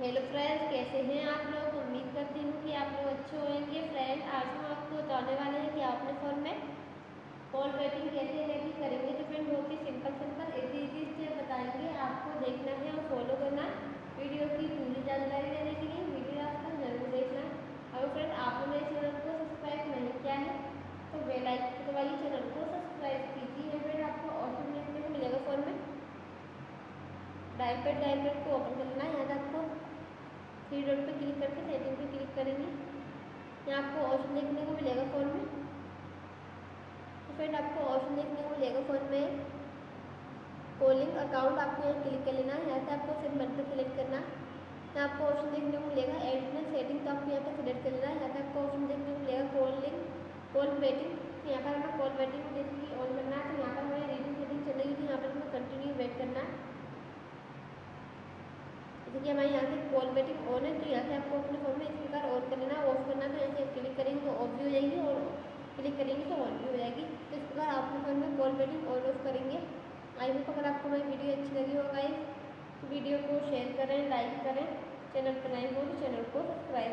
Hello friends कैसे हैं आप लोग? उम्मीद करती हूँ कि आप लोग अच्छे होंगे। फ्रेंड आज हम आपको बताने वाले हैं कि आपने फ़ोन में कॉल वेटिंग कैसे एनेबल करेंगे तो फ्रेंड बहुत सिंपल सिंपल इजी इजी से बताएँगे। आपको देखना है और फॉलो करना। वीडियो की पूरी जानकारी लेने के लिए वीडियो आप तक ज़रूर देखना। अगर फ्रेंड आपने मेरे चैनल को सब्सक्राइब नहीं किया है तो बेल आइकन दबाइए चैनल को सब्सक्राइब कीजिए फिर आपको को मिलेगा फ़ोन में। डायल पेड पेड को ओपन करना। है आपको थ्री डॉट पर क्लिक करके सेटिंग पे क्लिक करेंगे। यहाँ आपको ऑप्शन देखने को मिलेगा फ़ोन में। तो फ्रेंड आपको ऑप्शन देखने को मिलेगा फ़ोन में। कॉलिंग अकाउंट आपको यहाँ क्लिक कर लेना। है यहाँ से आपको सिम बटन पर सिलेक्ट करना। यहाँ आपको ऑप्शन देखने को मिलेगा एडिशनल सेटिंग तो आपको यहाँ पर सिलेक्ट कर लेना। है यहाँ से आपको ऑप्शन देखने को मिलेगा कॉलिंग कॉल वेटिंग यहाँ पर हमें कॉल वेटिंग जैसे कि ऑन करना है तो यहाँ पर हमें रीडिंग सेटिंग चलेगी तो यहाँ पर हमें कंटिन्यू वेट करना है जैसे कि हमारे यहाँ से कॉल वेटिंग ऑन है तो यहाँ से आपको अपने फ़ोन में इस प्रकार ऑन कर लेना ऑफ़ करना तो यहाँ से क्लिक करेंगे तो ऑफ़ भी हो जाएगी और क्लिक करेंगे तो ऑन भी हो जाएगी। तो इस प्रकार आप अपने फ़ोन में कॉल वेटिंग ऑन ऑफ़ करेंगे। आई होप अगर आपको हमारी वीडियो अच्छी लगी होगा तो वीडियो को शेयर करें लाइक करें चैनल पर नए हो तो चैनल को सब्सक्राइब